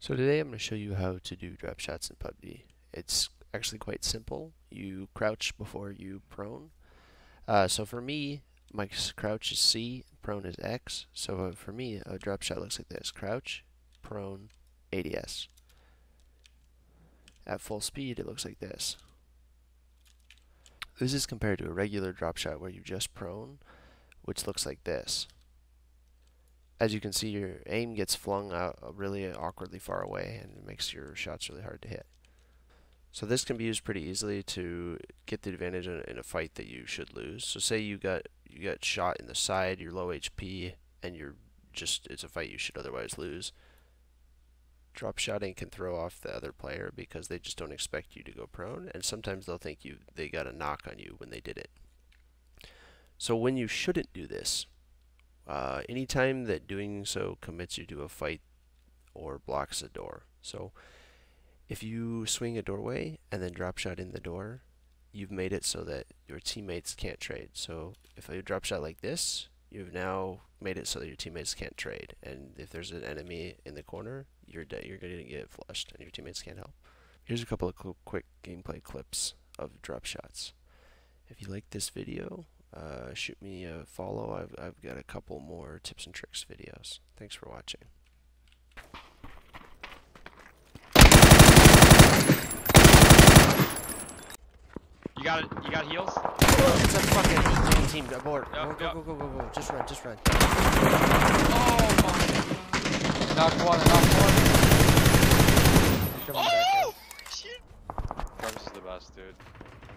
So today I'm going to show you how to do drop shots in PUBG. It's actually quite simple. You crouch before you prone. Uh, so for me, my crouch is C, prone is X. So uh, for me, a drop shot looks like this. Crouch, prone, ADS. At full speed, it looks like this. This is compared to a regular drop shot where you just prone, which looks like this as you can see, your aim gets flung out uh, really awkwardly far away and it makes your shots really hard to hit. So this can be used pretty easily to get the advantage in, a fight that you should lose. So say you got you got shot in the side, you're low HP, and you're just it's a fight you should otherwise lose. Drop shotting can throw off the other player because they just don't expect you to go prone, and sometimes they'll think you they got a knock on you when they did it. So when you shouldn't do this, uh, anytime that doing so commits you to a fight or blocks a door. So if you swing a doorway and then drop shot in the door, you've made it so that your teammates can't trade. So if I drop shot like this, you've now made it so that your teammates can't trade. And if there's an enemy in the corner, you're you're going to get flushed and your teammates can't help. Here's a couple of quick gameplay clips of drop shots. If you like this video, uh, shoot me a follow. I've, I've got a couple more tips and tricks videos. Thanks for watching. You got it. You got heals. It's a fucking team. team. Abort. Yep, go, yep. go, go, go, go, go. Just run. Just run. Oh my. Knock one, knock one. Oh shit. Drums is the best, dude.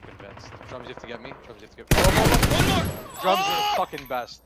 I'm convinced. Drums, you have to get me. Drums, you have to get me. Oh, oh, oh. Drums are the fucking best.